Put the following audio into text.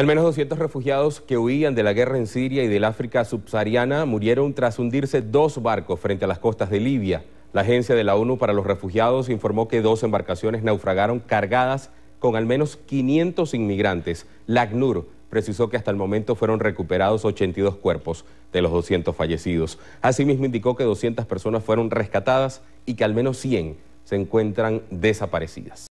Al menos 200 refugiados que huían de la guerra en Siria y del África subsahariana murieron tras hundirse dos barcos frente a las costas de Libia. La Agencia de la ONU para los Refugiados informó que dos embarcaciones naufragaron cargadas con al menos 500 inmigrantes. La ACNUR precisó que hasta el momento fueron recuperados 82 cuerpos de los 200 fallecidos. Asimismo indicó que 200 personas fueron rescatadas y que al menos 100 se encuentran desaparecidas.